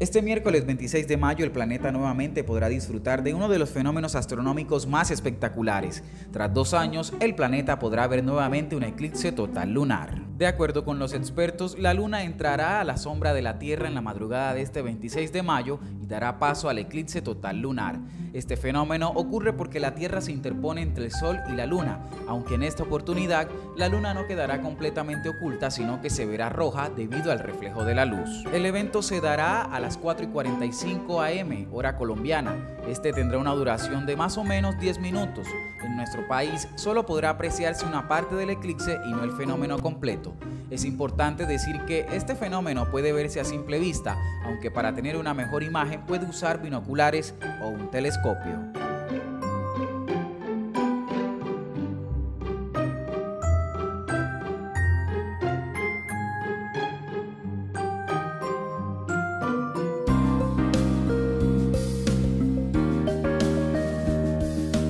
Este miércoles 26 de mayo el planeta nuevamente podrá disfrutar de uno de los fenómenos astronómicos más espectaculares. Tras dos años, el planeta podrá ver nuevamente un eclipse total lunar. De acuerdo con los expertos, la luna entrará a la sombra de la Tierra en la madrugada de este 26 de mayo y dará paso al eclipse total lunar. Este fenómeno ocurre porque la Tierra se interpone entre el Sol y la Luna, aunque en esta oportunidad la Luna no quedará completamente oculta, sino que se verá roja debido al reflejo de la luz. El evento se dará a las 4 y 45 am, hora colombiana. Este tendrá una duración de más o menos 10 minutos. En nuestro país solo podrá apreciarse una parte del eclipse y no el fenómeno completo. Es importante decir que este fenómeno puede verse a simple vista, aunque para tener una mejor imagen puede usar binoculares o un telescopio.